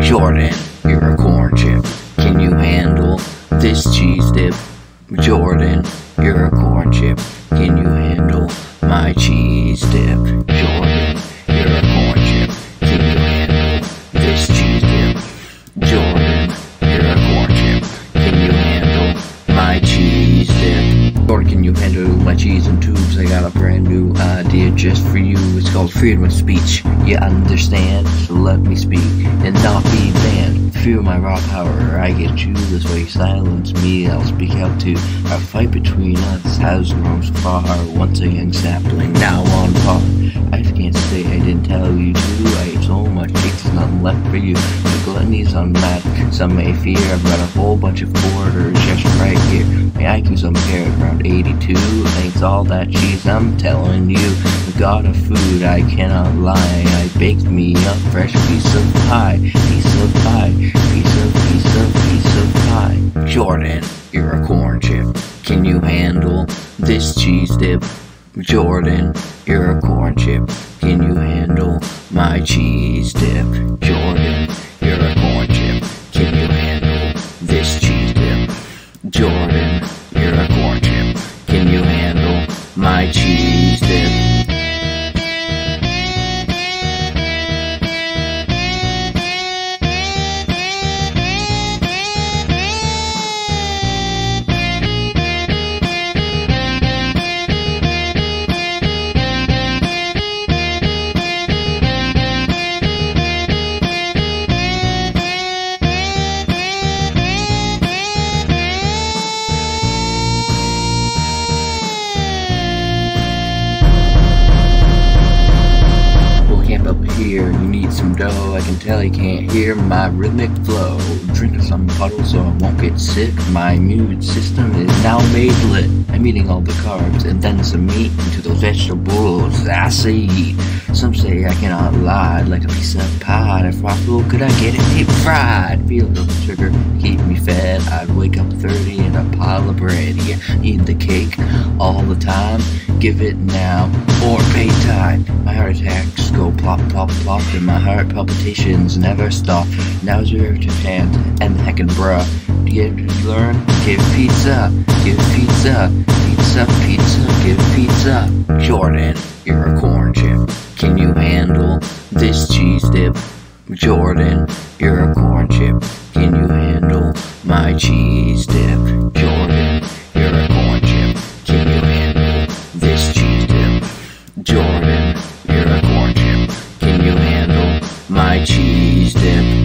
Jordan, you're a corn chip. Can you handle this cheese dip? Jordan, you're a corn chip. Can you handle my cheese dip? Jordan, Or can you handle my cheese in tubes? I got a brand new idea just for you. It's called freedom of speech. You understand? So let me speak and not be banned. Fear my raw power. I get you this way. Silence me. I'll speak out too. Our fight between us has grown so far. Once a young sapling, now on par. I can't say I didn't tell you to. I ate so much there's nothing left for you. The gluttony's unmatched. Some may fear I've got a whole bunch of borders just right here. My IQ's impaired around 82. Thanks all that cheese, I'm telling you. The god of food, I cannot lie. I baked me a fresh piece of pie. Piece of pie. Piece of, piece of, piece of pie. Jordan, you're a corn chip. Can you handle this cheese dip? Jordan, you're a corn chip. Can you handle my cheese dip? Jordan, my cheese some dough. I can tell you can't hear my rhythmic flow. Drinking some puddles so I won't get sick. My immune system is now made lit. I'm eating all the carbs and then some meat into those vegetables. I say eat. Some say I cannot lie, like a piece of pie. If I possible, could I get it deep fried? Feel the sugar, keep me fed. I'd wake up 30 in a pile of bread. Yeah, eat the cake all the time. Give it now or pay plop, plop, plop, and my heart palpitations never stop. Now's your chance, and the heckin' bruh. Get learn, give pizza, give pizza, pizza, pizza, give pizza. Jordan, you're a corn chip. Can you handle this cheese dip? Jordan, you're a corn chip. Can you handle my cheese dip? You're